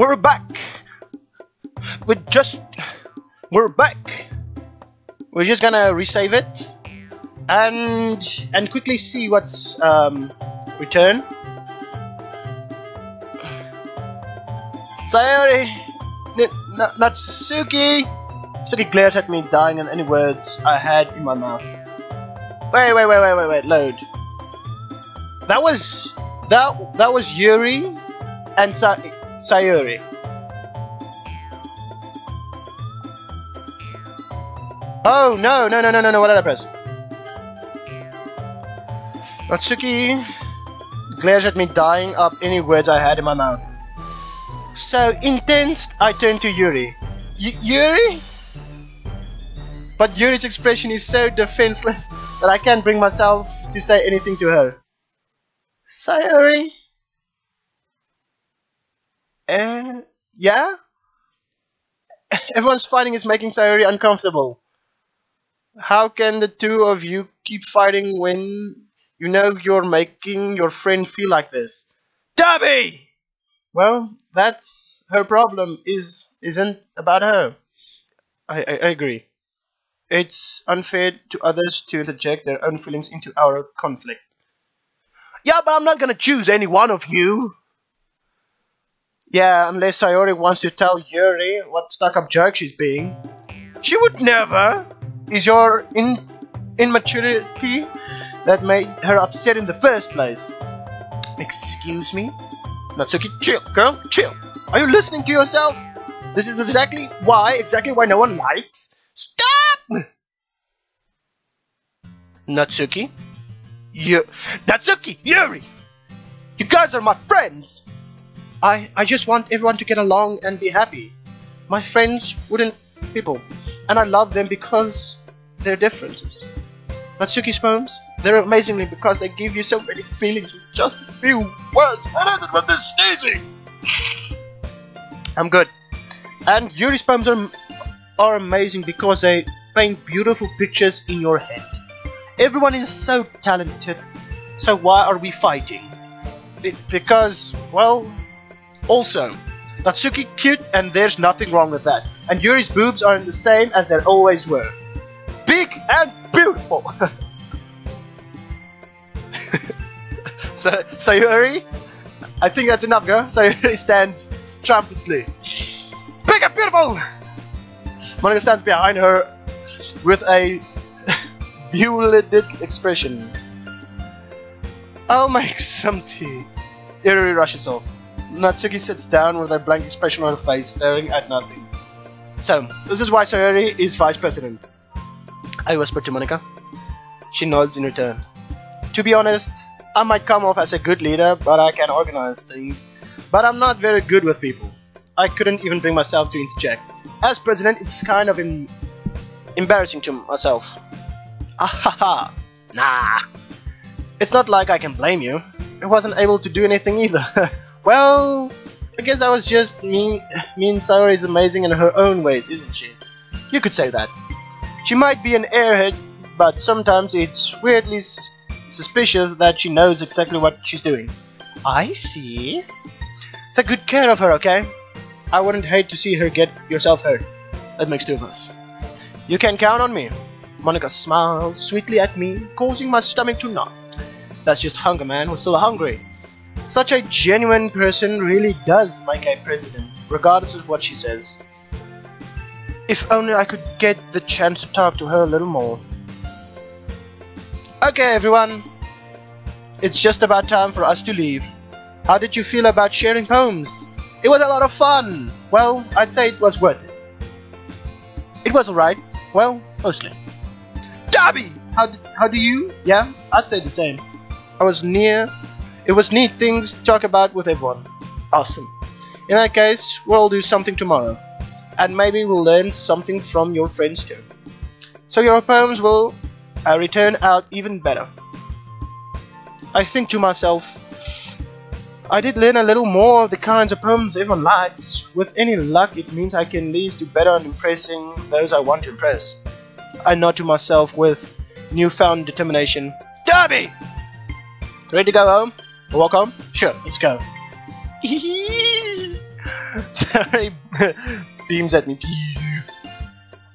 we're back. We just we're back. We're just gonna resave it and and quickly see what's um return. Sayori, Natsuki. Natsuki glares at me, dying in any words I had in my mouth. Wait, wait, wait, wait, wait, wait. Load. That was that that was Yuri and Sa Sayori. Oh no no no no no no! What did I press? Natsuki glares at me, dying up any words I had in my mouth. So intense, I turn to Yuri. Y Yuri? But Yuri's expression is so defenseless that I can't bring myself to say anything to her. Sayori? Uh, yeah? Everyone's fighting is making Sayori uncomfortable. How can the two of you keep fighting when you know you're making your friend feel like this? Debbie! Well, that's her problem, is isn't about her. I, I, I agree. It's unfair to others to interject their own feelings into our conflict. Yeah, but I'm not gonna choose any one of you. Yeah, unless Sayori wants to tell Yuri what stuck-up jerk she's being. She would never! Is your in immaturity that made her upset in the first place. Excuse me? Natsuki, chill, girl, chill. Are you listening to yourself? This is exactly why, exactly why no one likes. Stop! Natsuki? You, Natsuki, Yuri! You guys are my friends! I, I just want everyone to get along and be happy. My friends wouldn't people, and I love them because they're differences. Natsuki's poems, they're amazingly because they give you so many feelings with just a few words. That isn't what this sneezing! I'm good. And Yuri's poems are, are amazing because they paint beautiful pictures in your head. Everyone is so talented, so why are we fighting? Be because, well, also, Natsuki cute and there's nothing wrong with that. And Yuri's boobs are the same as they always were. Big and beautiful! so, so Yuri, I think that's enough, girl. So Yuri stands triumphantly. Big and beautiful! Monika stands behind her with a bewildered expression. I'll make some tea. Yuri rushes off. Natsuki sits down with a blank expression on her face, staring at nothing. So, this is why Sayori is vice president. I whisper to Monika. She nods in return. To be honest, I might come off as a good leader, but I can organize things. But I'm not very good with people. I couldn't even bring myself to interject. As president, it's kind of em embarrassing to myself. Ahaha. Nah. It's not like I can blame you. I wasn't able to do anything either. well, I guess that was just me. Me and Sayori is amazing in her own ways, isn't she? You could say that. She might be an airhead, but sometimes it's weirdly suspicious that she knows exactly what she's doing. I see. Take good care of her, okay? I wouldn't hate to see her get yourself hurt. That makes two of us. You can count on me. Monika smiled sweetly at me, causing my stomach to knot. That's just hunger, man. We're still hungry. Such a genuine person really does make a president, regardless of what she says. If only I could get the chance to talk to her a little more. Okay, everyone. It's just about time for us to leave. How did you feel about sharing poems? It was a lot of fun. Well, I'd say it was worth it. It was alright. Well, mostly. Dobby! How, how do you? Yeah, I'd say the same. I was near. It was neat things to talk about with everyone. Awesome. In that case, we'll do something tomorrow. And maybe we'll learn something from your friends too. So your poems will uh, return out even better. I think to myself, I did learn a little more of the kinds of poems everyone likes. With any luck, it means I can at least do better on impressing those I want to impress. I nod to myself with newfound determination. Dobby! Ready to go home? Home? Sure, let's go. Sorry, beams at me.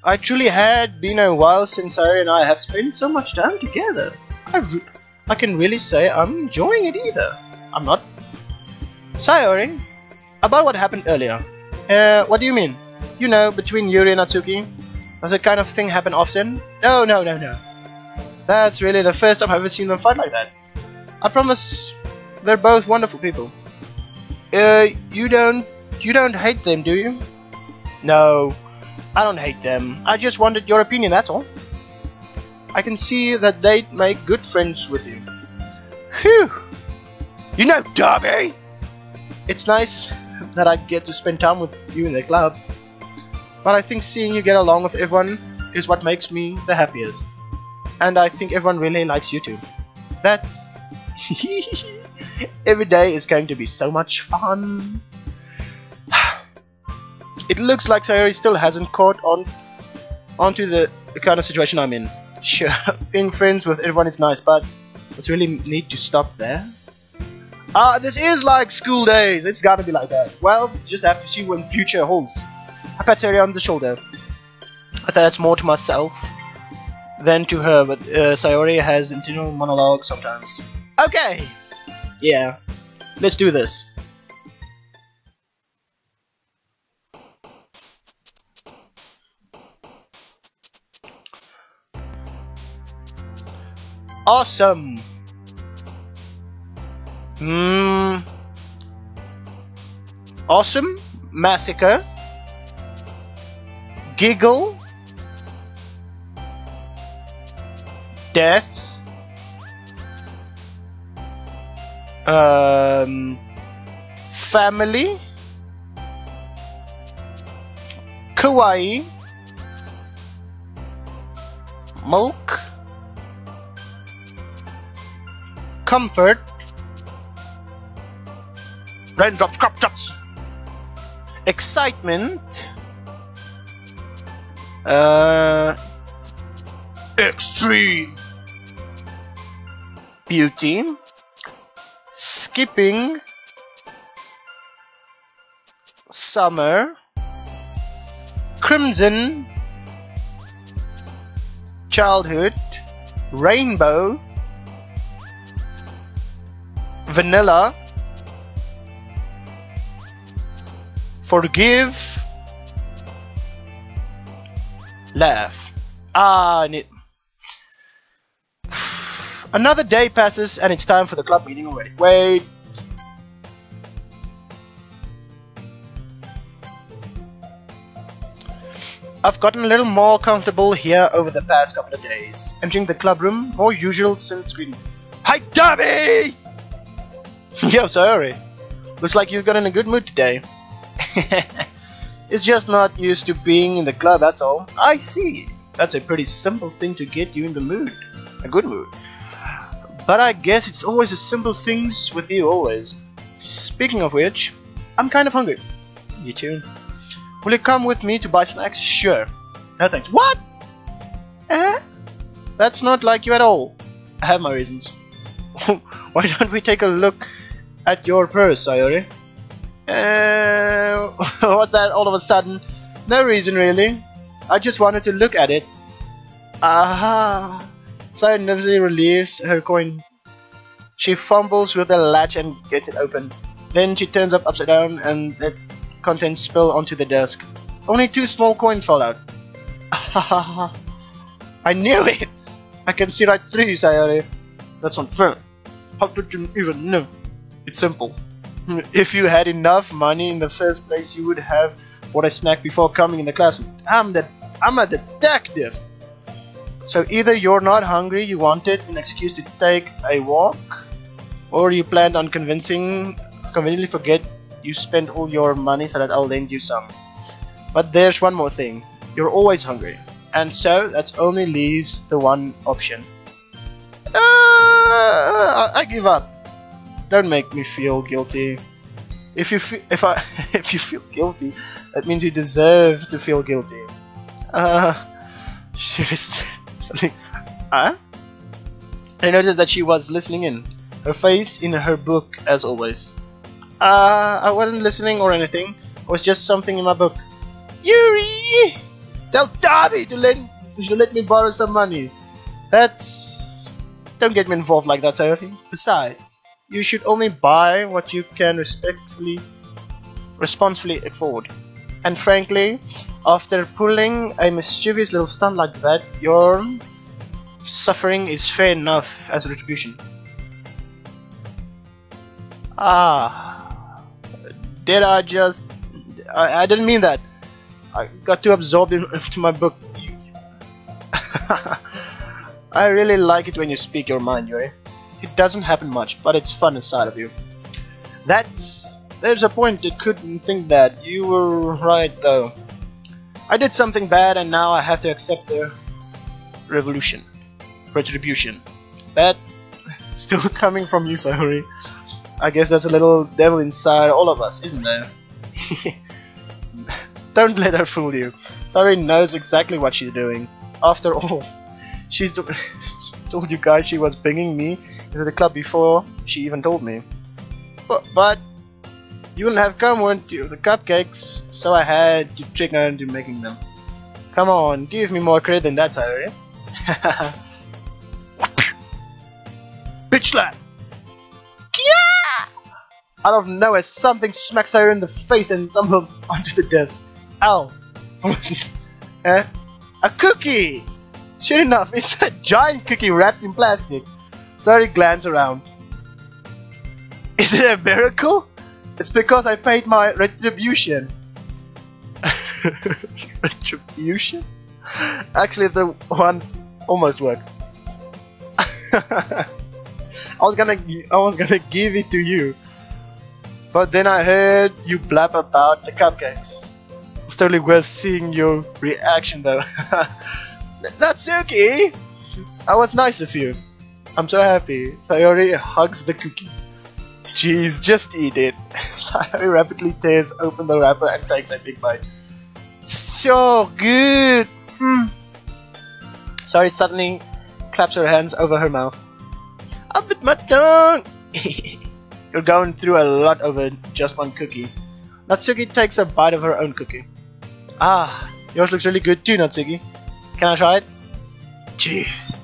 I truly had been a while since Sayori and I have spent so much time together. I, I can really say I'm enjoying it either. I'm not. Sayori, about what happened earlier. Uh, what do you mean? You know, between Yuri and Natsuki? Does that kind of thing happen often? No, no, no, no. That's really the first time I've ever seen them fight like that. I promise they're both wonderful people. Uh, you don't, you don't hate them, do you? No, I don't hate them. I just wanted your opinion, that's all. I can see that they'd make good friends with you. Phew! You know Dobby! It's nice that I get to spend time with you in the club. But I think seeing you get along with everyone is what makes me the happiest. And I think everyone really likes you too. That's... Every day is going to be so much fun. it looks like Sayori still hasn't caught on onto the, kind of situation I'm in. Sure, being friends with everyone is nice, but does really need to stop there? Ah, uh, this is like school days. It's gotta be like that. Well, just have to see what future holds. I pat Sayori on the shoulder. I thought that's more to myself than to her, but uh, Sayori has internal monologue sometimes. Okay! Yeah, let's do this. Awesome! Hmm. Awesome? Massacre? Giggle? Death? Um. Family? Kawaii? Milk? Comfort? Raindrops, crop drops. Excitement. Uh, extreme. Beauty. Skipping. Summer. Crimson. Childhood. Rainbow. Vanilla forgive, laugh. Ah, it... Another day passes and it's time for the club meeting already. Wait. I've gotten a little more comfortable here over the past couple of days. Entering the club room, more usual since greeting. Hi, Dobby! Yo, sorry. Looks like you've got in a good mood today. it's just not used to being in the club, that's all. I see. That's a pretty simple thing to get you in the mood. A good mood. But I guess it's always the simple things with you, always. Speaking of which, I'm kind of hungry. You too. Will you come with me to buy snacks? Sure. No thanks. What? Eh? That's not like you at all. I have my reasons. Why don't we take a look at your purse, Sayori? Uh, what's that all of a sudden? No reason really. I just wanted to look at it. Aha! So nervously relieves her coin. She fumbles with the latch and gets it open. Then she turns up upside down and the contents spill onto the desk. Only two small coins fall out. I knew it! I can see right through you, Sayori. That's unfair. How did you even know? It's simple. if you had enough money in the first place, you would have bought a snack before coming in the classroom. I'm the I'm a detective. So either you're not hungry, you wanted an excuse to take a walk, or you planned on convincing conveniently forget you spent all your money so that I'll lend you some. But there's one more thing. You're always hungry. And so that's only leaves the one option. Uh, I give up. Don't make me feel guilty. If you if I if you feel guilty, that means you deserve to feel guilty. Uh, was something. Huh? I noticed that she was listening in, her face in her book as always. Uh, I wasn't listening or anything. it was just something in my book? Yuri! Tell Dobby to let, to let me borrow some money. That's... Don't get me involved like that, Sayori. Besides, you should only buy what you can respectfully, responsibly afford. And frankly, after pulling a mischievous little stunt like that, your suffering is fair enough as retribution. Ah, did I just... I, I didn't mean that. I got too absorbed into my book. I really like it when you speak your mind, Yuri. It doesn't happen much, but it's fun inside of you. That's... There's a point you couldn't think that. You were right, though. I did something bad and now I have to accept the revolution. Retribution. That still coming from you, Sayori. I guess that's a little devil inside all of us, isn't there? Don't let her fool you. Sayori knows exactly what she's doing. After all, she's told you guys she was bringing me into the club before she even told me. But, but you wouldn't have come, wouldn't you? The cupcakes, so I had to trick her into making them. Come on, give me more credit than that, Sayori. Bitch slap! Out of nowhere, something smacks her in the face and tumbles onto the desk. Ow! eh? A cookie! Sure enough, it's a giant cookie wrapped in plastic. Sorry, glance around. Is it a miracle? It's because I paid my retribution. retribution? Actually, the ones almost worked. I was gonna, I was gonna give it to you, but then I heard you blab about the cupcakes. It was totally worth seeing your reaction though. Natsuki, I was nice of you. I'm so happy. Sayori hugs the cookie. Jeez, just eat it. Sayori rapidly tears open the wrapper and takes a big bite. So good! Hmm. Sayori suddenly claps her hands over her mouth. I bit my tongue! You're going through a lot over just one cookie. Natsuki takes a bite of her own cookie. Ah, yours looks really good too, Natsuki. Can I try it? Jeez.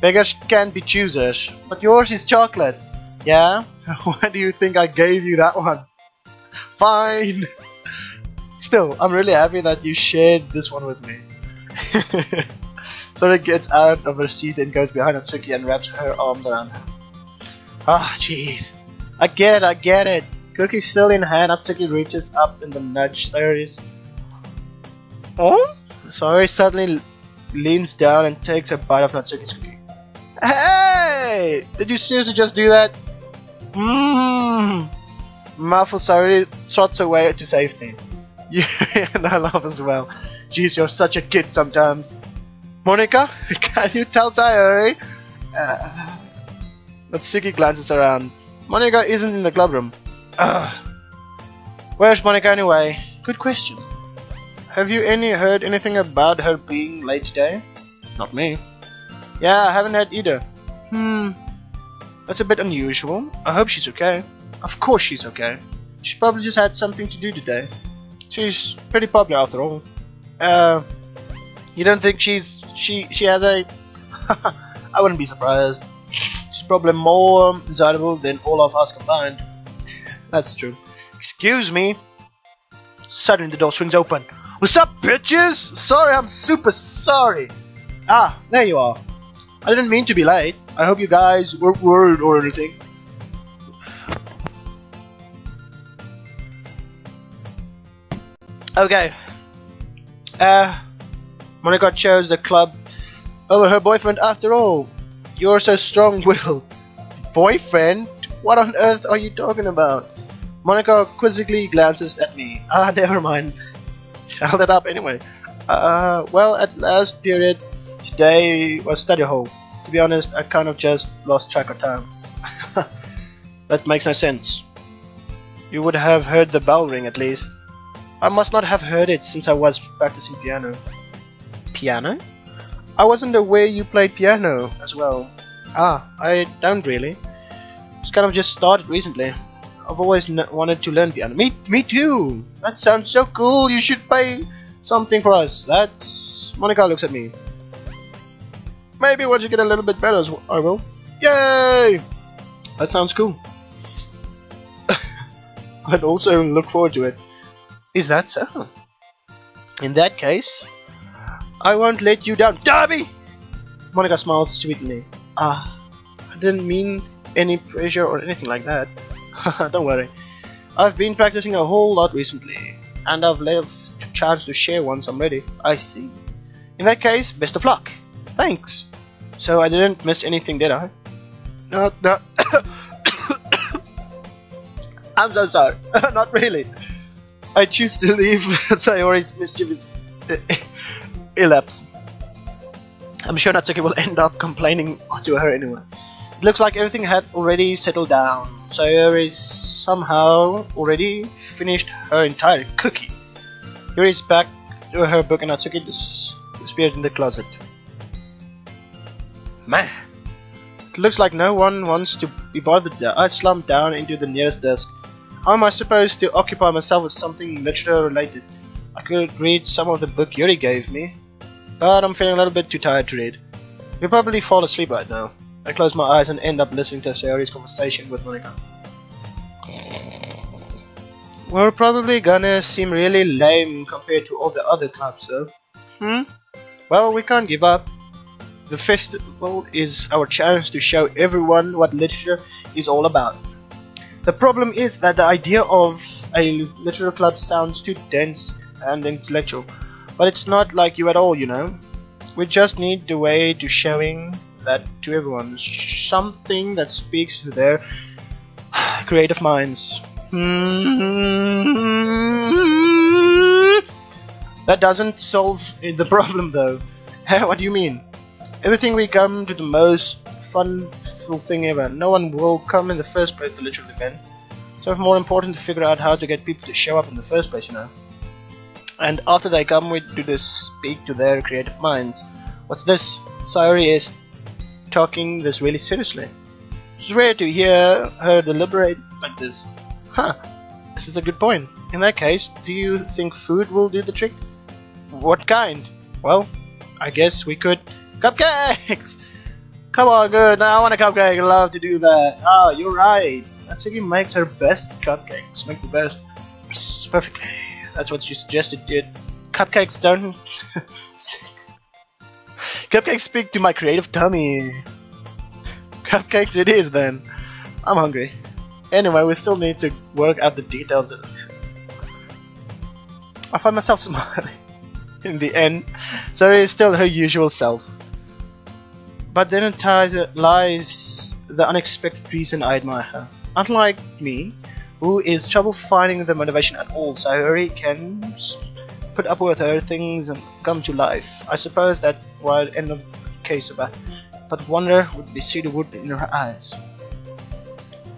Beggars can't be choosers, but yours is chocolate. Yeah? Why do you think I gave you that one? Fine! Still, I'm really happy that you shared this one with me. Sayori gets out of her seat and goes behind Natsuki and wraps her arms around her. Ah, jeez. I get it, I get it. Cookie still in hand, Natsuki reaches up in the nudge Sayori's. Oh? Sayori suddenly leans down and takes a bite of Natsuki's cookie. Hey! Did you seriously just do that? Mmm. Mouthful Sayori trots away to safety. You and I laugh as well. Jeez, you're such a kid sometimes. Monika, can you tell Sayori? Uh, Natsuki glances around. Monika isn't in the club room. Where's Monika anyway? Good question. Have you any heard anything about her being late today? Not me. Yeah, I haven't heard either. Hmm. That's a bit unusual. I hope she's okay. Of course she's okay. She probably just had something to do today. She's pretty popular after all. Uh, you don't think she's she she has a? I wouldn't be surprised. She's probably more desirable than all of us combined. That's true. Excuse me. Suddenly the door swings open. What's up, bitches? Sorry, I'm super sorry. Ah, there you are. I didn't mean to be late. I hope you guys weren't worried or anything. Okay. Uh, Monika chose the club over her boyfriend after all. You're so strong-willed. Boyfriend? What on earth are you talking about? Monika quizzically glances at me. Ah, never mind. I held it up anyway. Uh, well, at last period, today was study hall. To be honest, I kind of just lost track of time. that makes no sense. You would have heard the bell ring at least. I must not have heard it since I was practicing piano. Piano? I wasn't aware you played piano as well. Ah, I don't really. It's kind of just started recently. I've always wanted to learn piano. Me, me too. That sounds so cool. You should pay something for us. That's Monika looks at me. Maybe once you get a little bit better, I will. Yay! That sounds cool. I'd also look forward to it. Is that so? In that case, I won't let you down. Dobby! Monika smiles sweetly. Ah, I didn't mean any pressure or anything like that. Don't worry. I've been practicing a whole lot recently, and I've left a chance to share once I'm ready. I see. In that case, best of luck. Thanks. So I didn't miss anything, did I? No, no. I'm so sorry. Not really. I choose to leave Sayori's mischievous elapse. I'm sure Natsuki will end up complaining to her anyway. It looks like everything had already settled down. Sayori somehow already finished her entire cookie. Yuri is back to her book and Natsuki disappeared in the closet. Man, it looks like no one wants to be bothered. I slumped down into the nearest desk. How am I supposed to occupy myself with something literature related? I could read some of the book Yuri gave me, but I'm feeling a little bit too tired to read. You'll probably fall asleep right now. I close my eyes and end up listening to Sayori's conversation with Monika. We're probably gonna seem really lame compared to all the other clubs though. Hmm? Well, we can't give up. The festival is our chance to show everyone what literature is all about. The problem is that the idea of a literature club sounds too dense and intellectual, but it's not like you at all, you know. We just need the way to showing that to everyone, something that speaks to their creative minds. Hmm. That doesn't solve the problem though. what do you mean? Everything we come to the most fun thing ever. No one will come in the first place to literal event. So it's more important to figure out how to get people to show up in the first place, you know. And after they come, we do this speak to their creative minds. What's this? Sayori is talking this really seriously. It's rare to hear her deliberate like this. Huh, this is a good point. In that case, do you think food will do the trick? What kind? Well, I guess we could... Cupcakes! Come on, good. Now I want a cupcake. I love to do that. Oh, you're right. Natsuki makes her best cupcakes. Make the best. Perfectly. That's what she suggested, dude. Cupcakes don't... Cupcakes speak to my creative tummy. Cupcakes it is then. I'm hungry. Anyway, we still need to work out the details. Of I find myself smiling. In the end, Sayori is still her usual self. But then it lies the unexpected reason I admire her. Unlike me, who is trouble finding the motivation at all, Sayori can put up with her things and come to life. I suppose that would end up the case of that, but wonder would be see the wood in her eyes.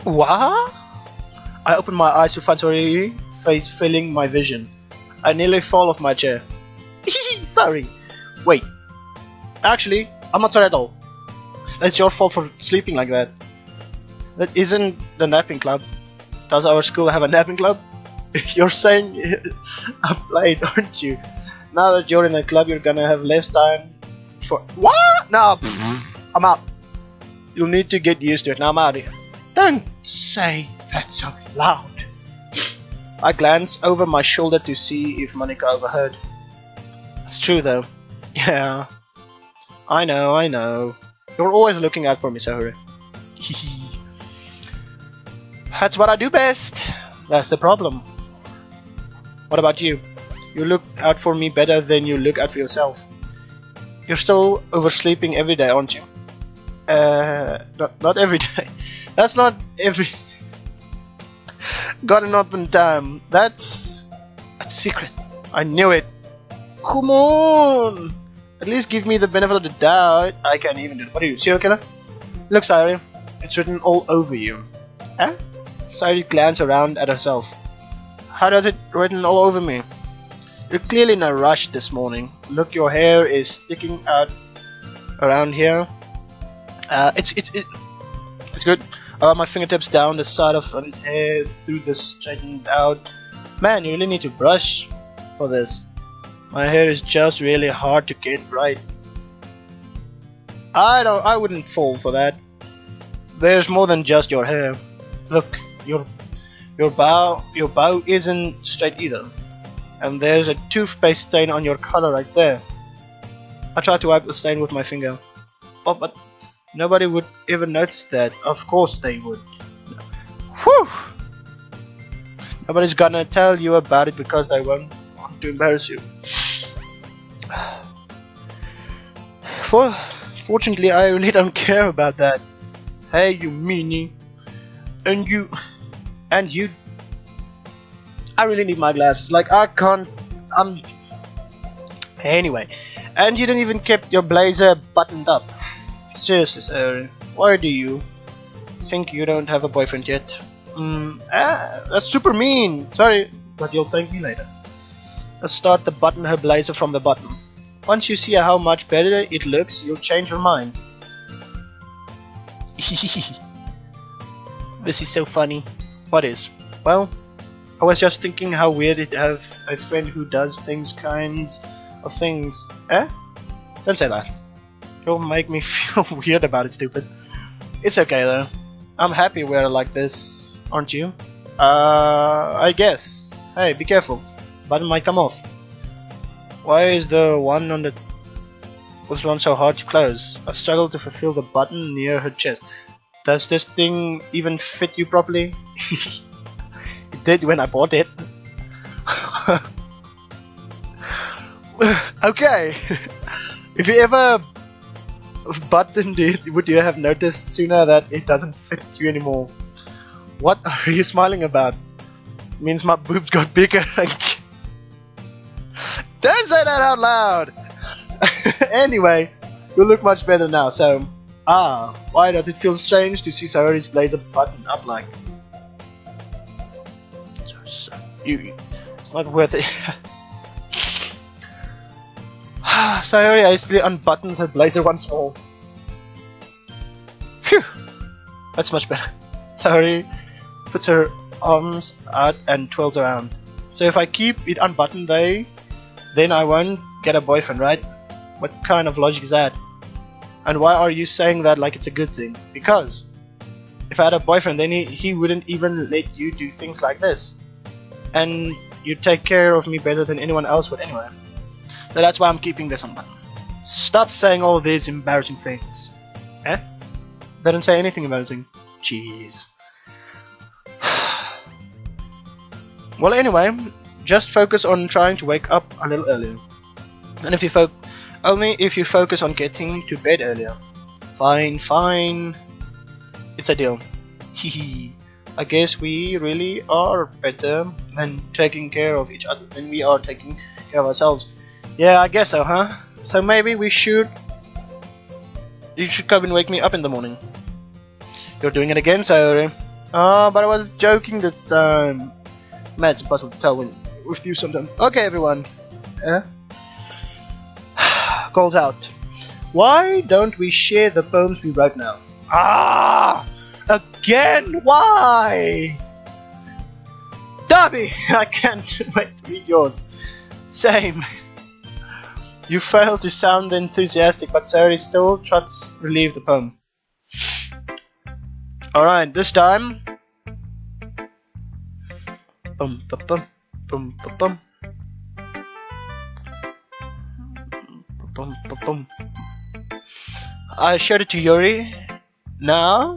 What? I open my eyes to find Sayori face filling my vision. I nearly fall off my chair. sorry. Wait. Actually, I'm not sorry at all. That's your fault for sleeping like that. That isn't the napping club. Does our school have a napping club? you're saying I'm late, aren't you? Now that you're in a club, you're gonna have less time for what? No, mm-hmm. I'm out. You'll need to get used to it. Now I'm out here. Don't say that so loud. I glance over my shoulder to see if Monika overheard. It's true though. Yeah. I know, I know. You're always looking out for me, Sayori. That's what I do best. That's the problem. What about you? You look out for me better than you look out for yourself. You're still oversleeping every day, aren't you? Uh, not, not every day. That's not every... Got an open time. That's... That's a secret. I knew it. Come on! At least give me the benefit of the doubt. I can't even do it. What are you, serial killer? Look, Sayori. It's written all over you. Eh? Sayori glanced around at herself. How does it written all over me? You're clearly in a rush this morning. Look, your hair is sticking out around here. Uh, it's it's it, it's good. I my fingertips down the side of his hair through this straightened out. Man, you really need to brush for this. My hair is just really hard to get right. I don't I wouldn't fall for that. There's more than just your hair. Look, your your bow your bow isn't straight either. And there's a toothpaste stain on your collar right there. I tried to wipe the stain with my finger. But, but nobody would ever notice that. Of course they would. Whew! Nobody's gonna tell you about it because they won't want to embarrass you. For, fortunately, I really don't care about that. Hey, you meanie. And you... And you... I really need my glasses. Like, I can't... I'm... Anyway. And you didn't even keep your blazer buttoned up. Seriously, sir. Why do you think you don't have a boyfriend yet? Mm, ah, that's super mean. Sorry, but you'll thank me later. Let's start to button her blazer from the bottom. Once you see how much better it looks, you'll change your mind. this is so funny. What is? Well, I was just thinking how weird it have a friend who does things kinds of things. Eh? Don't say that. You'll make me feel weird about it, stupid. It's okay though. I'm happy we're like this, aren't you? Uh, I guess. Hey, be careful. Button might come off. Why is the one on the was one so hard to close? I struggle to fulfill the button near her chest. Does this thing even fit you properly? it did when I bought it. okay. if you ever buttoned it, would you have noticed sooner that it doesn't fit you anymore? What are you smiling about? It means my boobs got bigger. Don't say that out loud! anyway, you look much better now, so... Ah, why does it feel strange to see Sayori's blazer buttoned up like... It's not worth it. Sayori hastily unbuttons her blazer once more. Phew! That's much better. Sayori puts her arms out and twirls around. So if I keep it unbuttoned, they then I won't get a boyfriend, right? What kind of logic is that? And why are you saying that like it's a good thing? Because if I had a boyfriend, then he, he wouldn't even let you do things like this. And you'd take care of me better than anyone else would anyway. So that's why I'm keeping this on button. Stop saying all these embarrassing things. Eh? They don't say anything embarrassing. Jeez. well anyway, just focus on trying to wake up a little earlier. And if you fo only if you focus on getting to bed earlier. Fine, fine. It's a deal. Hehe. I guess we really are better than taking care of each other than we are taking care of ourselves. Yeah, I guess so, huh? So maybe we should... You should come and wake me up in the morning. You're doing it again, sorry. Oh, but I was joking that. Um, it's impossible to tell with you sometime. Okay, everyone. Eh? Calls out. Why don't we share the poems we wrote now? Ah! Again? Why? Dobby! I can't wait to read yours. Same. You fail to sound enthusiastic, but Sayori still trots relieve the poem. Alright, this time. Bum, bum, bum. Boom, boom, boom. Boom, boom. I showed it to Yuri. Now.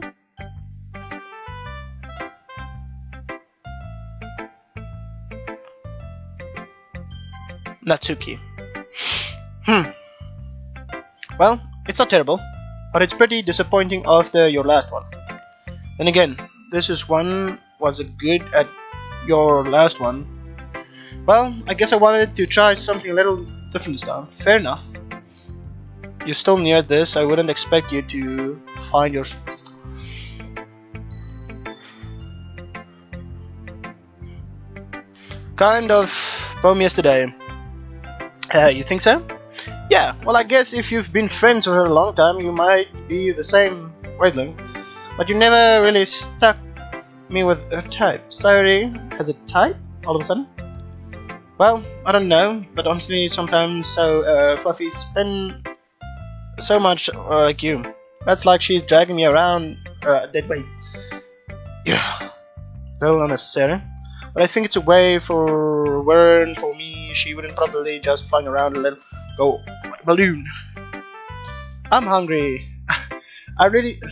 Natsuki. Hmm. Well, it's not terrible, but it's pretty disappointing after your last one. Then again, this is one was a good at your last one, well, I guess I wanted to try something a little different this time. Fair enough. You're still near this, I wouldn't expect you to find your... Kind of poem yesterday. Uh, you think so? Yeah, well I guess if you've been friends for a long time, you might be the same wavelength. But you never really stuck me with a type. Sayori has a type all of a sudden? Well, I don't know, but honestly, sometimes so uh, Fluffy spend so much uh, like you. That's like she's dragging me around uh, dead weight. Yeah, a little unnecessary. But I think it's a way for Wern, for me, she wouldn't probably just flying around and let go a balloon. I'm hungry. I really...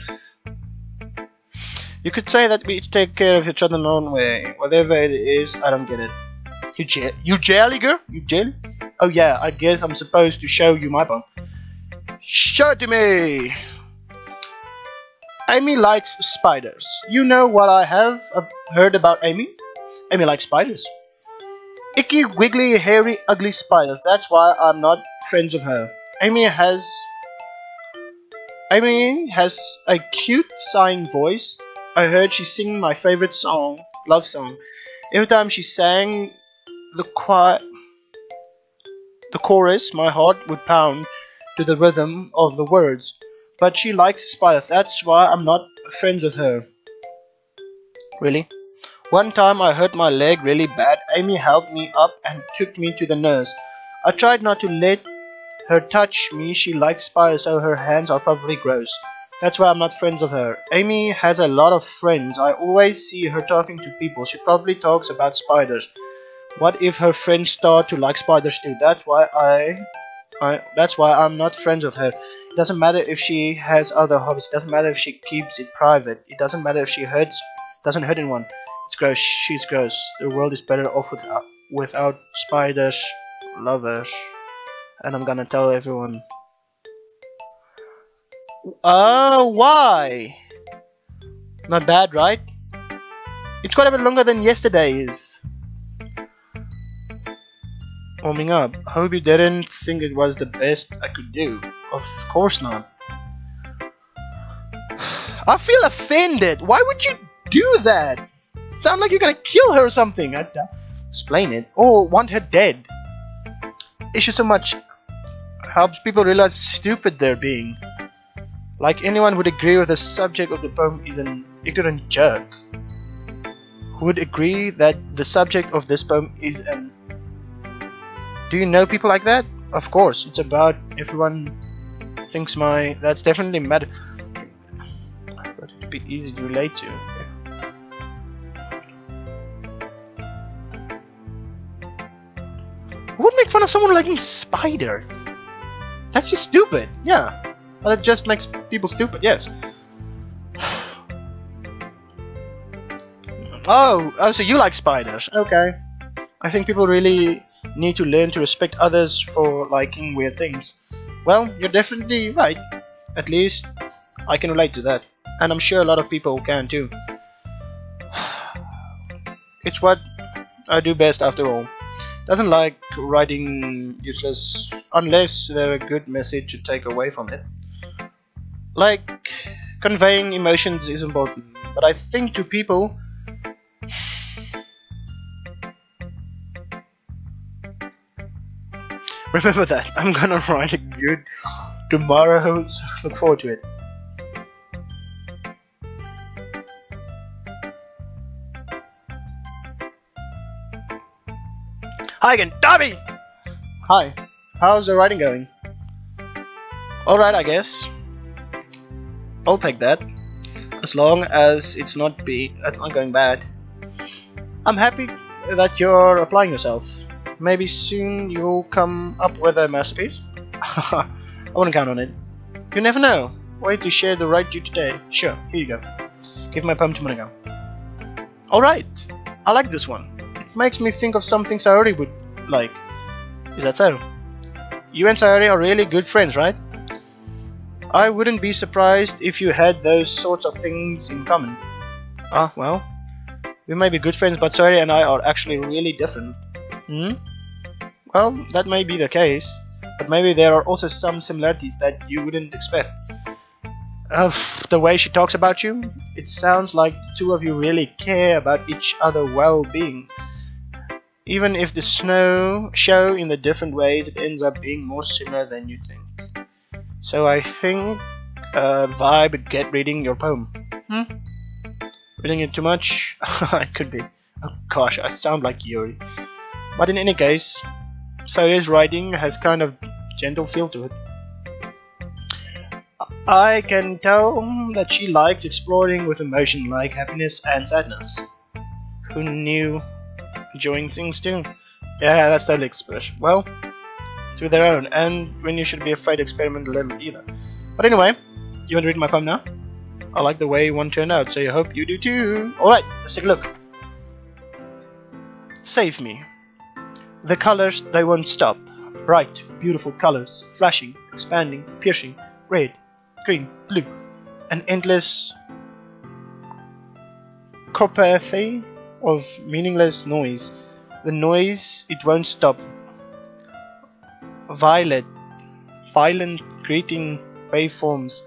You could say that we take care of each other in our own way. Whatever it is, I don't get it. You je you jelly girl? You jelly? Oh yeah, I guess I'm supposed to show you my bum. Show it to me! Amy likes spiders. You know what I have uh, heard about Amy? Amy likes spiders. Icky, wiggly, hairy, ugly spiders. That's why I'm not friends with her. Amy has... Amy has a cute, sighing voice. I heard she sing my favorite song, love song. Every time she sang the choir, the chorus, my heart would pound to the rhythm of the words. But she likes spiders, that's why I'm not friends with her. Really? One time I hurt my leg really bad. Amy helped me up and took me to the nurse. I tried not to let her touch me. She likes spiders, so her hands are probably gross. That's why I'm not friends with her. Amy has a lot of friends. I always see her talking to people. She probably talks about spiders. What if her friends start to like spiders too? That's why I, I that's why I'm not friends with her. It doesn't matter if she has other hobbies. It doesn't matter if she keeps it private. It doesn't matter if she hurts doesn't hurt anyone. It's gross. She's gross. The world is better off without without spiders, lovers. And I'm gonna tell everyone. Oh, why? Not bad, right? It's quite a bit longer than yesterday's. Warming up. Hope you didn't think it was the best I could do. Of course not. I feel offended. Why would you do that? Sound like you're gonna kill her or something. I, uh, explain it. Or want her dead. Just so much helps people realize stupid they're being. Like anyone would agree with the subject of the poem is an ignorant jerk. Who would agree that the subject of this poem is an do you know people like that? Of course, it's about everyone thinks my that's definitely matter. But it'd be easy to relate to. Who would make fun of someone liking spiders? That's just stupid. Yeah, well, it just makes people stupid. Yes. Oh, oh, so you like spiders? Okay. I think people really need to learn to respect others for liking weird things. Well, you're definitely right. At least I can relate to that. And I'm sure a lot of people can too. It's what I do best after all. Doesn't like writing useless unless there's a good message to take away from it. Like, conveying emotions is important, but I think to people Remember that. I'm gonna write a good tomorrow. Look forward to it. Hi again, Dobby! Hi. How's the writing going? Alright, I guess. I'll take that. As long as it's not be that's not going bad. I'm happy that you're applying yourself. Maybe soon you'll come up with a masterpiece. I wouldn't count on it. You never know. Wait to share the right you today. Sure, here you go. Give my poem to Monika. Alright, I like this one. It makes me think of some things I already would like. Is that so? You and Sayori are really good friends, right? I wouldn't be surprised if you had those sorts of things in common. Ah, well, we may be good friends, but Sayori and I are actually really different. Hmm? Well, that may be the case, but maybe there are also some similarities that you wouldn't expect. Uh, the way she talks about you, it sounds like the two of you really care about each other well-being. Even if the snow show in the different ways, it ends up being more similar than you think. So I think uh, vibe get reading your poem. Hmm? Reading it too much? I could be. Oh gosh, I sound like Yuri. But in any case, Sayori's writing has kind of gentle feel to it. I can tell that she likes exploring with emotion like happiness and sadness. Who knew enjoying things too? Yeah, that's totally express. Well, to their own, and when you should be afraid to experiment a little either. But anyway, you want to read my poem now? I like the way one turned out, so I hope you do too. Alright, let's take a look. Save me. The colors, they won't stop. Bright, beautiful colors, flashing, expanding, piercing, red, green, blue, an endless copathy of meaningless noise. The noise, it won't stop. Violet, violent greeting waveforms,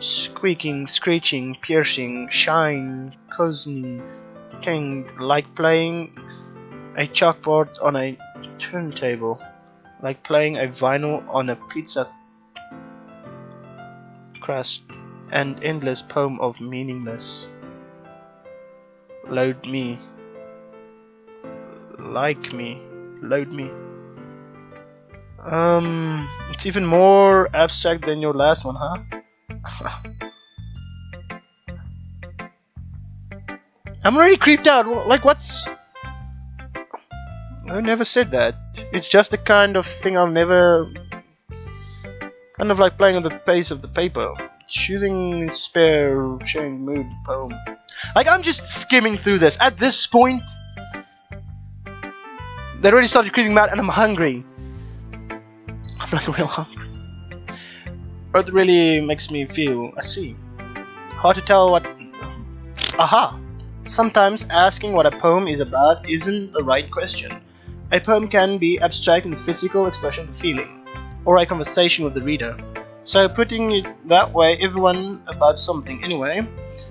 squeaking, screeching, piercing, shine, cozening, tinged, like playing a chalkboard on a turntable, like playing a vinyl on a pizza crust, an endless poem of meaningless. Load me. Like me. Load me. Um, it's even more abstract than your last one, huh? I'm already creeped out. Like, what's... I never said that. It's just the kind of thing I've never... Kind of like playing on the pace of the paper. Choosing spare, sharing mood poem. Like, I'm just skimming through this. At this point, they already started creeping out and I'm hungry. I'm like real hungry. Earth really makes me feel I see. Hard to tell what... Aha! Sometimes asking what a poem is about isn't the right question. A poem can be abstract and physical expression of feeling, or a conversation with the reader. So putting it that way, everyone about something anyway.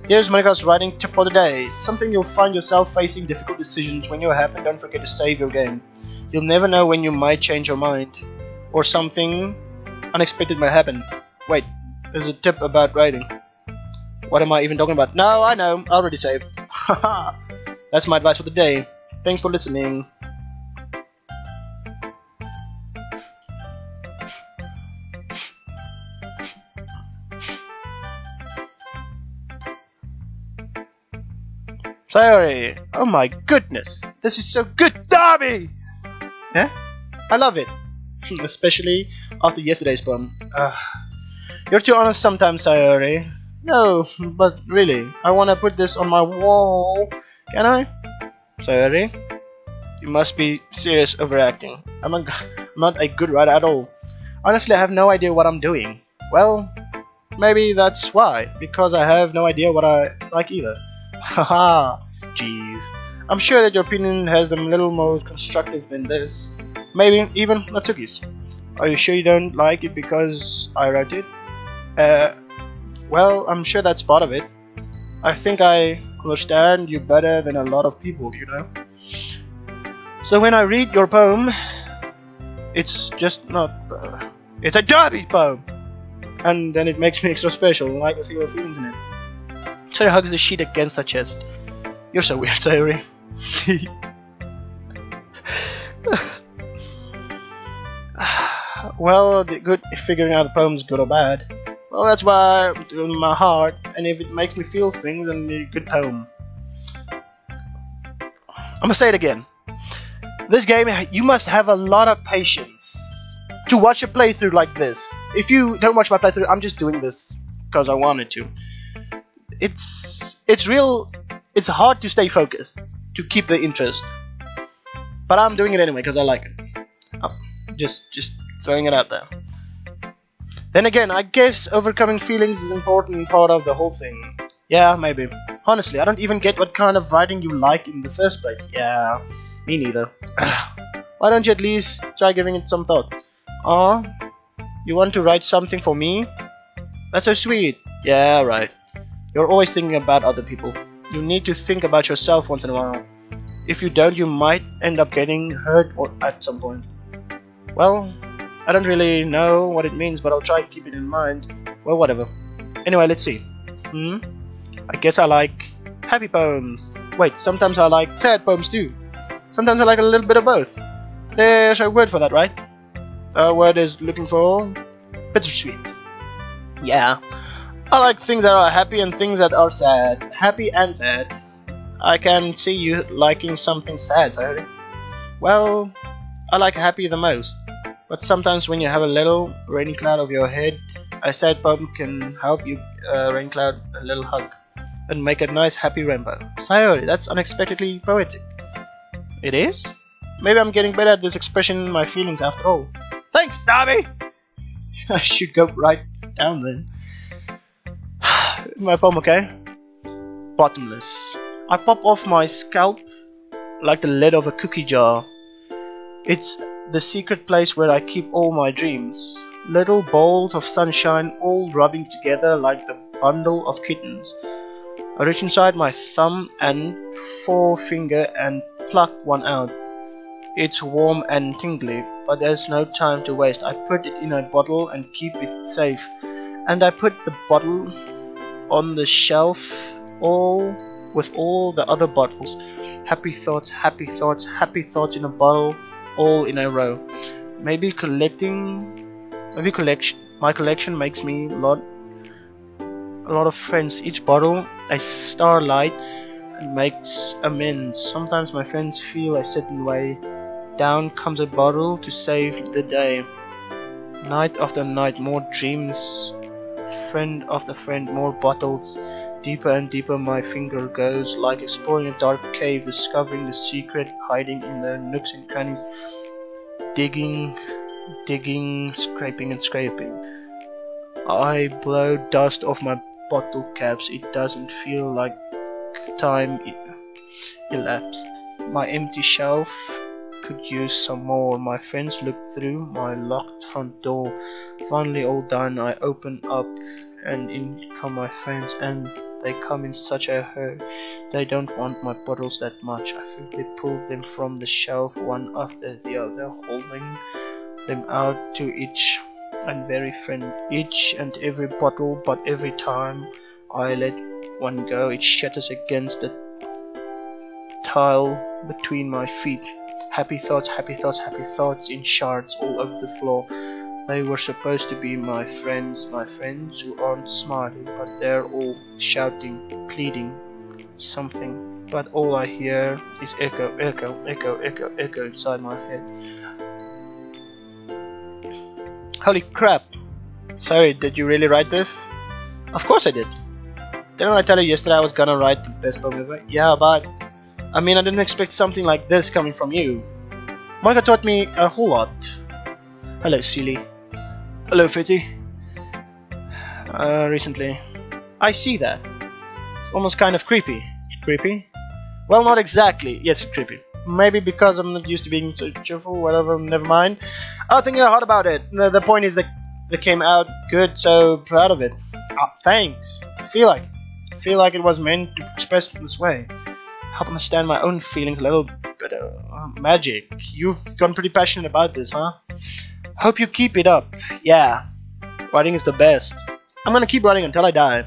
Here's Monika's writing tip for the day. Something you'll find yourself facing difficult decisions when you happen, don't forget to save your game. You'll never know when you might change your mind. Or something unexpected might happen. Wait, there's a tip about writing. What am I even talking about? No, I know, I already saved. Haha, that's my advice for the day. Thanks for listening. Sorry. Oh my goodness. This is so good, Dobby! Yeah? I love it. Especially after yesterday's poem. Uh, you're too honest sometimes, Sayori. No, but really, I want to put this on my wall. Can I? Sayori? You must be serious overacting. I'm, a, I'm not a good writer at all. Honestly, I have no idea what I'm doing. Well, maybe that's why. Because I have no idea what I like either. Haha, jeez. I'm sure that your opinion has them a little more constructive than this. Maybe even Natsuki's. Are you sure you don't like it because I wrote it? Uh, well, I'm sure that's part of it. I think I understand you better than a lot of people, you know. So when I read your poem, it's just not. Uh, it's a Dobby poem! And then it makes me extra special, like a feel feelings in it. Sayori hugs the sheet against her chest. You're so weird, Sayori. well, the good figuring out the poem's good or bad. Well, that's why I'm doing my heart, and if it makes me feel things, then it's a good poem. I'm gonna say it again. This game, you must have a lot of patience to watch a playthrough like this. If you don't watch my playthrough, I'm just doing this because I wanted to. It's it's real. It's hard to stay focused to keep the interest, but I'm doing it anyway because I like it. Oh, just just throwing it out there. Then again, I guess overcoming feelings is an important part of the whole thing. Yeah, maybe. Honestly, I don't even get what kind of writing you like in the first place. Yeah, me neither. Why don't you at least try giving it some thought? Aw, you want to write something for me? That's so sweet. Yeah, right. You're always thinking about other people. You need to think about yourself once in a while. If you don't, you might end up getting hurt or at some point. Well, I don't really know what it means, but I'll try to keep it in mind. Well, whatever. Anyway, let's see. Hmm? I guess I like happy poems. Wait, sometimes I like sad poems too. Sometimes I like a little bit of both. There's a word for that, right? The word is looking for bittersweet. Yeah. I like things that are happy and things that are sad. Happy and sad. I can see you liking something sad, sorry. Well, I like happy the most. But sometimes when you have a little rainy cloud over your head, a sad poem can help you uh, rain cloud a little hug and make a nice happy rainbow. Sayori, that's unexpectedly poetic. It is? Maybe I'm getting better at this expression my feelings after all. Thanks, Dobby! I should go right down then. My palm, okay? Bottomless. I pop off my scalp like the lid of a cookie jar. It's the secret place where I keep all my dreams. Little balls of sunshine all rubbing together like the bundle of kittens. I reach inside my thumb and forefinger and pluck one out. It's warm and tingly, but there's no time to waste. I put it in a bottle and keep it safe. And I put the bottle on the shelf all with all the other bottles. Happy thoughts, happy thoughts, happy thoughts in a bottle, all in a row. Maybe collecting, maybe collection. My collection makes me a lot, a lot of friends. Each bottle a starlight makes amends. Sometimes my friends feel a certain way. Down comes a bottle to save the day. Night after night, more dreams. Friend of the friend, more bottles. Deeper and deeper my finger goes, like exploring a dark cave, discovering the secret hiding in the nooks and crannies. Digging, digging, scraping and scraping. I blow dust off my bottle caps. It doesn't feel like time elapsed. My empty shelf could use some more. My friends look through my locked front door. Finally all done, I open up and in come my friends and they come in such a hurry. They don't want my bottles that much. I quickly pull them from the shelf one after the other, holding them out to each and very friend each and every bottle, but every time I let one go, it shatters against the tile between my feet. Happy thoughts, happy thoughts, happy thoughts in shards all over the floor. They were supposed to be my friends, my friends who aren't smiling, but they're all shouting, pleading something. But all I hear is echo, echo, echo, echo, echo inside my head. Holy crap! Sorry, did you really write this? Of course I did. Didn't I tell you yesterday I was gonna write the best poem ever? Yeah, but I mean I didn't expect something like this coming from you. Monika taught me a whole lot. Hello, silly. Hello, Fitty. Uh, recently. I see that. It's almost kind of creepy. Creepy? Well, not exactly. Yes, creepy. Maybe because I'm not used to being so cheerful, whatever, never mind. I was thinking hard about it. The, the point is that it came out good, so proud of it. Oh, thanks. I feel like I feel like it was meant to express this way. Help understand my own feelings a little bit. Uh, magic. You've gone pretty passionate about this, huh? Hope you keep it up. Yeah, writing is the best. I'm gonna keep writing until I die.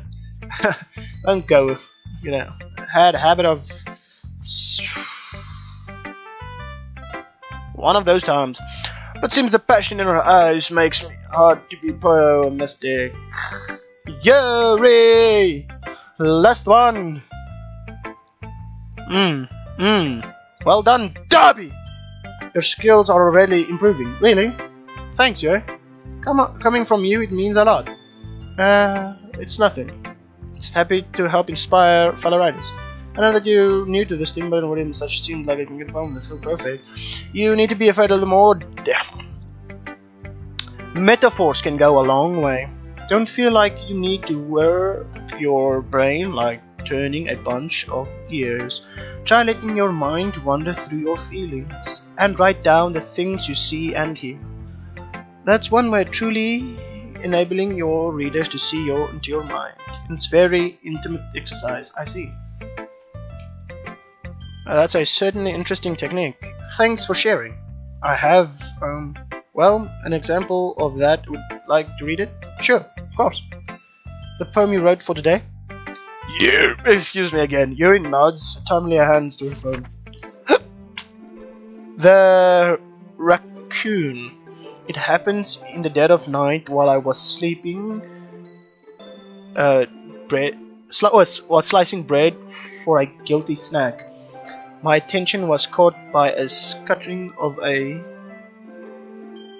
Don't go, you know, had a habit of one of those times. But seems the passion in her eyes makes me hard to be poemistic. Yuri! Last one! Mmm, mmm. Well done, Dobby! Your skills are already improving. Really? Thanks, Joe. Come on, coming from you, it means a lot. Uh, it's nothing. Just happy to help inspire fellow writers. I know that you're new to this thing, but within such seems like it can get a good poem that feel perfect. You need to be afraid a little more. Metaphors can go a long way. Don't feel like you need to work your brain like turning a bunch of gears. Try letting your mind wander through your feelings and write down the things you see and hear. That's one way truly enabling your readers to see your into your mind. It's very intimate exercise, I see. Uh, that's a certainly interesting technique. Thanks for sharing. I have, um, well, an example of that. Would like to read it? Sure, of course. The poem you wrote for today? You, excuse me again. Yuri nods, timely hands to her phone. the raccoon. It happens in the dead of night while I was sleeping. Uh, bread. Sli was, was slicing bread for a guilty snack. My attention was caught by a scuttering of a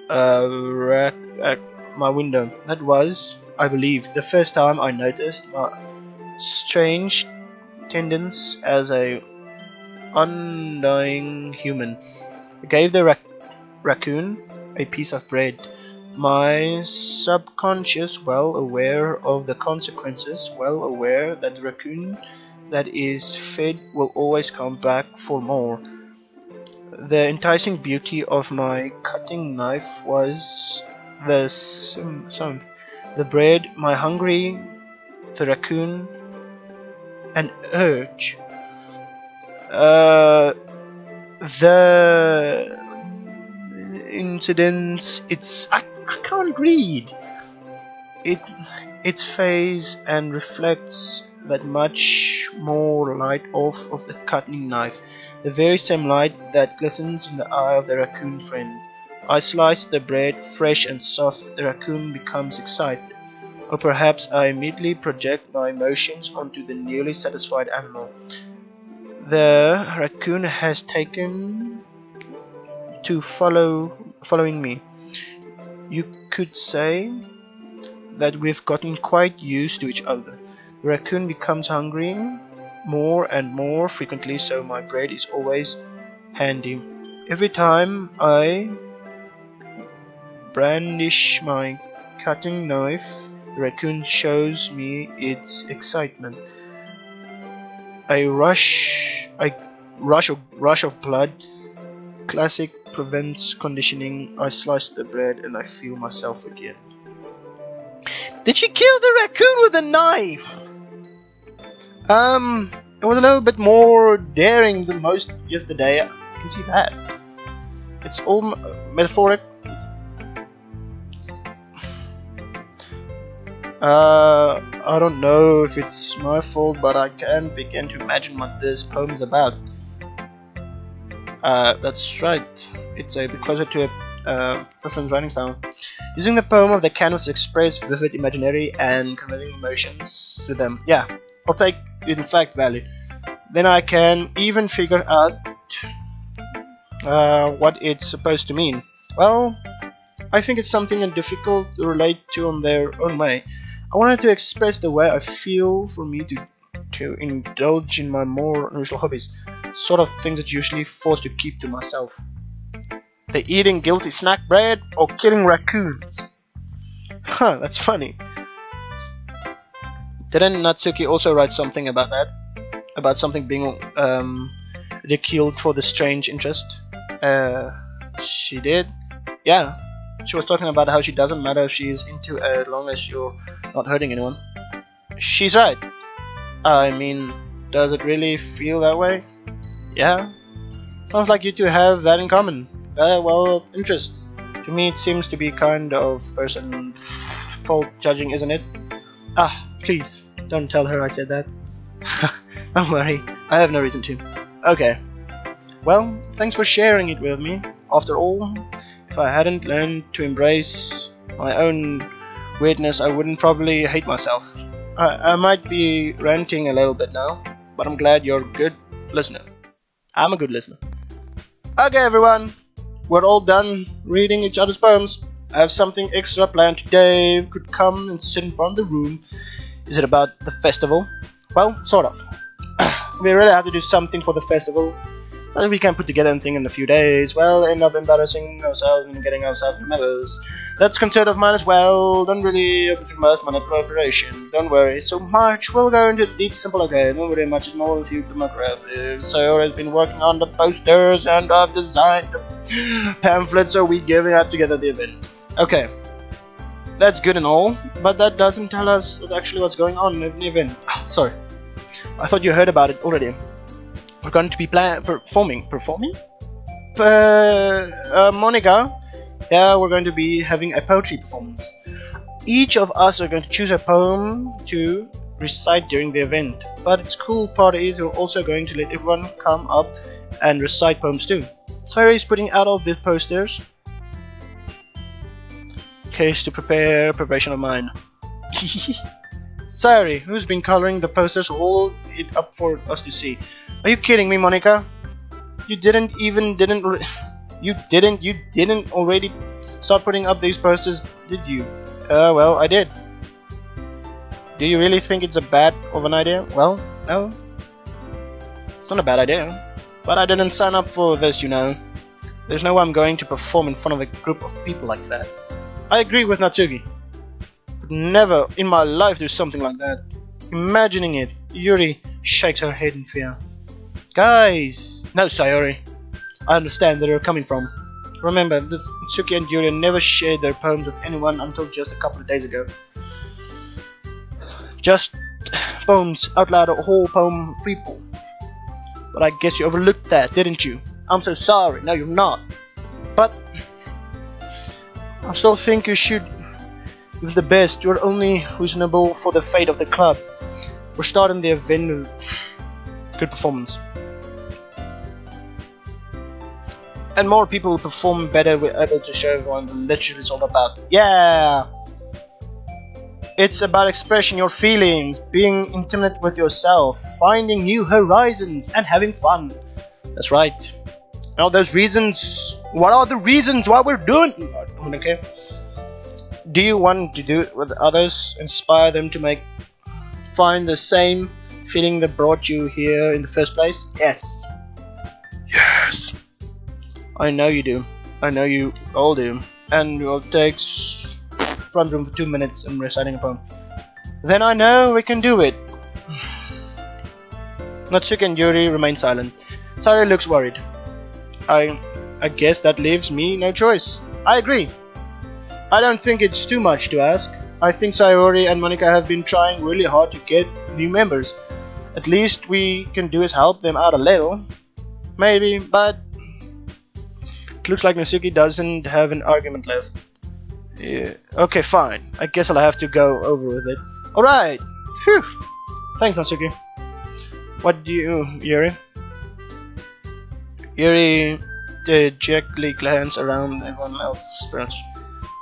uh, at my window. That was, I believe, the first time I noticed my strange tendency as a undying human. I gave the rac raccoon a piece of bread. My subconscious, well aware of the consequences, well aware that the raccoon that is fed will always come back for more. The enticing beauty of my cutting knife was the some, the bread, my hungry, the raccoon, an urge. Uh, the incidents, it's I, I can't read. It its phase and reflects that much more light off of the cutting knife, the very same light that glistens in the eye of the raccoon friend. I slice the bread fresh and soft, the raccoon becomes excited. Or perhaps I immediately project my emotions onto the newly satisfied animal. The raccoon has taken to follow following me. You could say that we've gotten quite used to each other. The raccoon becomes hungry more and more frequently, so my bread is always handy. Every time I brandish my cutting knife, raccoon shows me its excitement. A rush, a rush of rush of blood. Classic Pavlovian conditioning. I slice the bread and I feel myself again. Did she kill the raccoon with a knife? Um, it was a little bit more daring than most yesterday. I can see that. It's all metaphoric. Uh, I don't know if it's my fault, but I can begin to imagine what this poem is about. Uh, that's right. It's a bit closer to a uh, preference writing style. Using the poem of the canvas to express vivid imaginary and conveying emotions to them. Yeah, I'll take in fact value. Then I can even figure out uh, what it's supposed to mean. Well, I think it's something difficult to relate to on their own way. I wanted to express the way I feel for me to to indulge in my more unusual hobbies, sort of things that usually forced to keep to myself. They eating guilty snack bread or killing raccoons. Huh, that's funny. Didn't Natsuki also write something about that? About something being um, ridiculed for the strange interest? Uh, she did? Yeah. She was talking about how she doesn't matter if she's into it as long as you're not hurting anyone. She's right. I mean, does it really feel that way? Yeah. Sounds like you two have that in common. Uh, well, interest. To me, it seems to be kind of person fault judging, isn't it? Ah, Please, don't tell her I said that. don't worry, I have no reason to. Okay. Well, thanks for sharing it with me. After all, if I hadn't learned to embrace my own weirdness, I wouldn't probably hate myself. I, I might be ranting a little bit now, but I'm glad you're a good listener. I'm a good listener. Okay, everyone, we're all done reading each other's poems. I have something extra planned today. Could come and sit in front of the room is it about the festival? Well, sort of. we really have to do something for the festival. So we can't put together anything in a few days. Well, end up embarrassing ourselves and getting ourselves in medals. That's concern of mine as well. Don't really much money preparation. Don't worry so much. We'll go into deep simple again. Don't worry much more with you democratic. So I've been working on the posters and I've designed the pamphlets so we giving out together the event. Okay that's good and all, but that doesn't tell us actually what's going on in the event. Ah, sorry, I thought you heard about it already. We're going to be performing, performing? Uh, Monika, yeah, we're going to be having a poetry performance. Each of us are going to choose a poem to recite during the event, but its cool part is we're also going to let everyone come up and recite poems too. Sayori is putting out all the posters. Case to prepare, preparation of mine. Sayori, who's been coloring the posters, all it up for us to see. Are you kidding me, Monika? You didn't even didn't you didn't you didn't already start putting up these posters, did you? Uh, well, I did. Do you really think it's a bad of an idea? Well, no. It's not a bad idea. But I didn't sign up for this, you know. There's no way I'm going to perform in front of a group of people like that. I agree with Natsuki. Never in my life do something like that. Imagining it, Yuri shakes her head in fear. Guys! No, Sayori. I understand where you're coming from. Remember, Tsuki and Yuri never shared their poems with anyone until just a couple of days ago. Just poems out loud, a whole poem people. But I guess you overlooked that, didn't you? I'm so sorry. No, you're not. But I still think you should give the best. You're only reasonable for the fate of the club. We're starting the event with good performance. And more people perform better, we're able to show everyone what literature is all about. Yeah! It's about expressing your feelings, being intimate with yourself, finding new horizons, and having fun. That's right. Now, those reasons. What are the reasons why we're doing? Okay. Do you want to do it with others? Inspire them to make find the same feeling that brought you here in the first place? Yes. Yes. I know you do. I know you all do. And it will take front room for two minutes and reciting a poem. Then I know we can do it. Natsuki and Yuri remain silent. Sayori looks worried. I, I guess that leaves me no choice. I agree. I don't think it's too much to ask. I think Sayori and Monika have been trying really hard to get new members. At least we can do is help them out a little. Maybe, but it looks like Natsuki doesn't have an argument left. Yeah. Okay, fine. I guess I'll have to go over with it. Alright! Phew! Thanks, Natsuki. What do you, Yuri? Yuri dejectedly glance around everyone else's experience.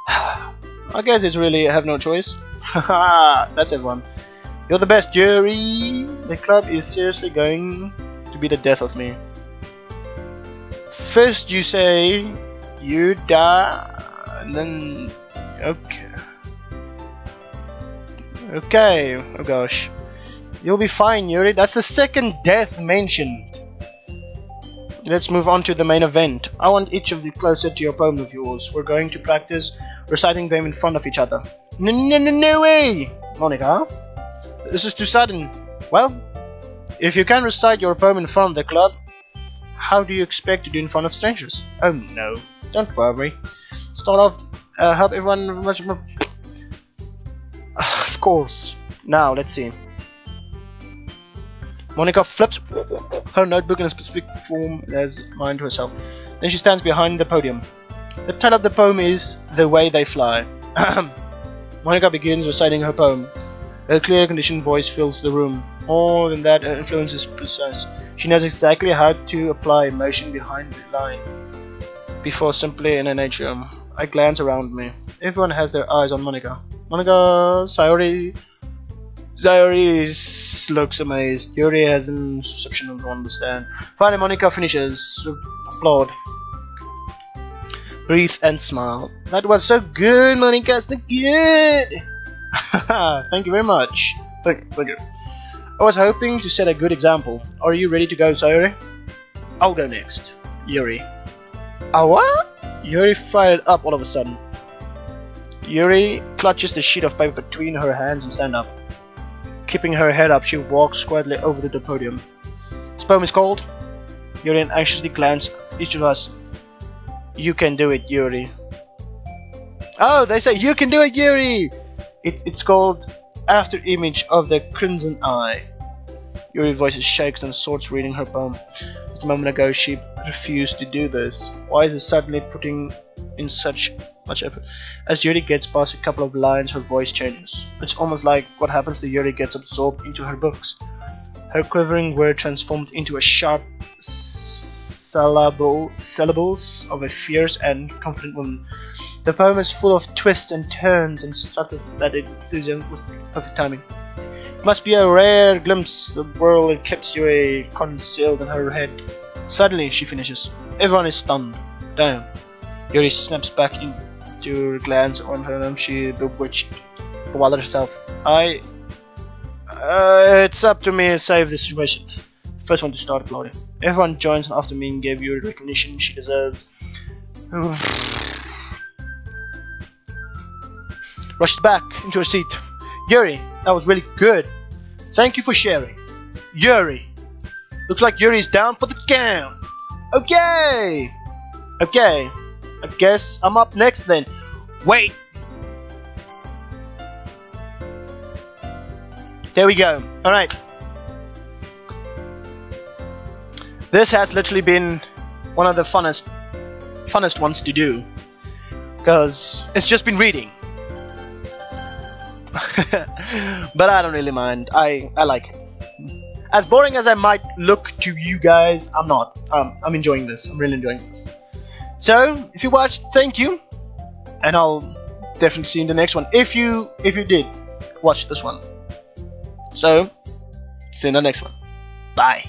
I guess it's really I have no choice. Haha, that's everyone. You're the best, Yuri! The club is seriously going to be the death of me. First you say you die, and then Okay. Okay, oh gosh. You'll be fine, Yuri. That's the second death mentioned. Let's move on to the main event. I want each of you closer to your poem of yours. We're going to practice reciting them in front of each other. No, no, no, no way! Monika? this is too sudden. Well, if you can recite your poem in front of the club, how do you expect to do in front of strangers? Oh no, don't worry. Start off uh, help everyone much more. of course. Now, let's see. Monika flips her notebook in a specific form as mine to herself. Then she stands behind the podium. The title of the poem is The Way They Fly. Monika begins reciting her poem. Her clear, conditioned voice fills the room. More than that, her influence is precise. She knows exactly how to apply emotion behind the line before simply in a nature. I glance around me. Everyone has their eyes on Monica. Monika, Sayori. Sayori looks amazed. Yuri has an perception to understand. Finally, Monika finishes. Applaud. Breathe and smile. That was so good, Monika. So good. thank you very much. Thank, thank you. I was hoping to set a good example. Are you ready to go, Sayori? I'll go next. Yuri. What? Yuri fired up all of a sudden. Yuri clutches the sheet of paper between her hands and stands up. Keeping her head up, she walks quietly over to the podium. Poem is called Yuri anxiously glances each of us. You can do it, Yuri. Oh, they say you can do it, Yuri! It, it's called After Image of the Crimson Eye. Yuri's voice shakes and sorts reading her poem. Just a moment ago she refused to do this. Why is it suddenly putting in such much effort. As Yuri gets past a couple of lines, her voice changes. It's almost like what happens to Yuri gets absorbed into her books. Her quivering word transformed into a sharp syllable, syllables of a fierce and confident woman. The poem is full of twists and turns and subtle that enthusiasm with perfect timing. It must be a rare glimpse the world that keeps Yuri concealed in her head. Suddenly, she finishes. Everyone is stunned. Damn. Yuri snaps back into her glance on her and she bewitched, bewildered herself. I. Uh, it's up to me to save the situation. First one to start applauding. Everyone joins after me and gave Yuri the recognition she deserves. Rushed back into her seat. Yuri, that was really good. Thank you for sharing. Yuri. Looks like Yuri's down for the count. Okay. Okay. I guess I'm up next then. Wait. There we go. Alright. This has literally been one of the funnest funnest ones to do. Because it's just been reading. but I don't really mind. I, I like it. As boring as I might look to you guys, I'm not. Um, I'm enjoying this. I'm really enjoying this. So, if you watched, thank you. And I'll definitely see you in the next one. If you if you did watch this one. So, see you in the next one. Bye.